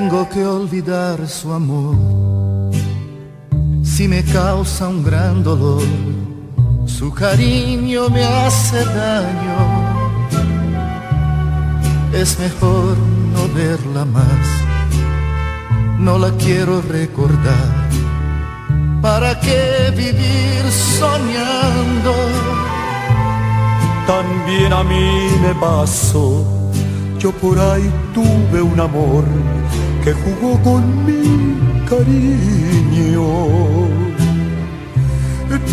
Tengo que olvidar su amor. Si me causa un gran dolor, su cariño me hace daño. Es mejor no verla más, no la quiero recordar. ¿Para qué vivir soñando? También a mí me pasó, yo por ahí tuve un amor que jugó con mi cariño.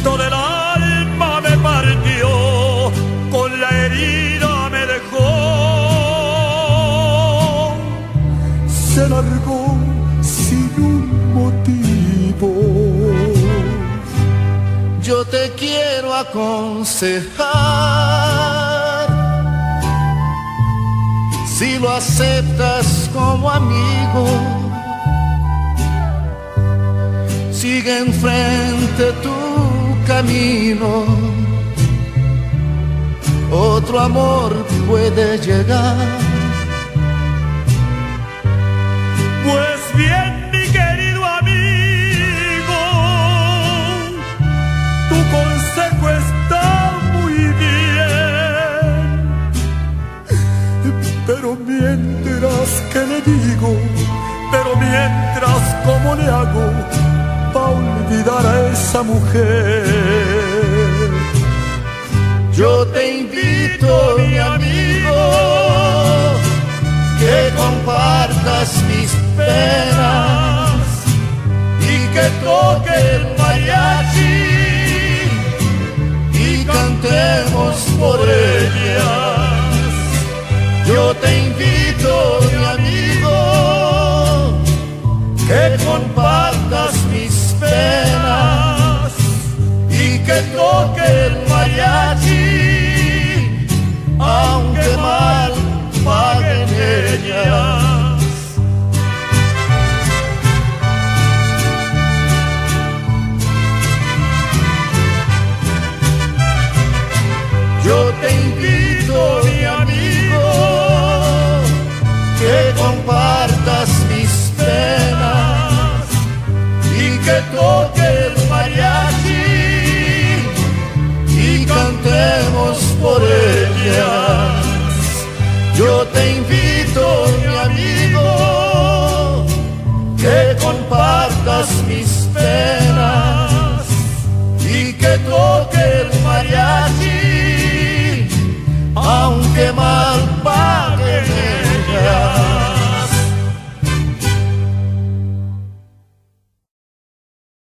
Todo el alma me partió, con la herida me dejó. Se largó sin un motivo. Yo te quiero aconsejar. Si lo aceptas como amigo, sigue enfrente tu camino. Otro amor puede llegar. Pero mientras que le digo, pero mientras cómo le hago para olvidar a esa mujer. Yo te invito, mi amigo, que compartas mis penas y que toque el mariachi y cantemos por ellas. Te invito, mi amigo, que compartas mis penas y que toque que toque el mariachi y cantemos por ellas. Yo te invito, mi amigo, que compartas mis penas y que toque el mariachi, aunque mal